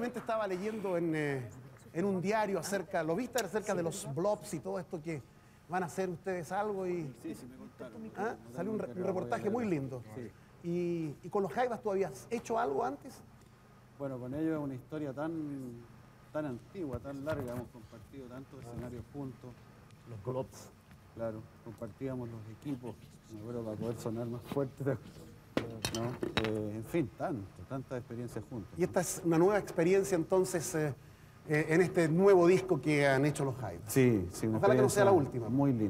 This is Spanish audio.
justamente estaba leyendo en, eh, en un diario acerca, ¿lo viste acerca de los blobs y todo esto que van a hacer ustedes algo? Y, Sí, sí, me contaron. ¿Ah? Salió un, re- un reportaje muy lindo. Sí. Y, y con los Jaivas, ¿tú habías hecho algo antes? Bueno, con ellos es una historia tan, tan antigua, tan larga, hemos compartido tantos escenarios juntos. Los globs. Claro, compartíamos los equipos, me acuerdo para poder sonar más fuerte. ¿no? En fin, tanto, tantas experiencias juntas. Y esta es una nueva experiencia entonces eh, eh, en este nuevo disco que han hecho los Jaivas. Sí, sí, Ojalá que no sea la última. Muy linda.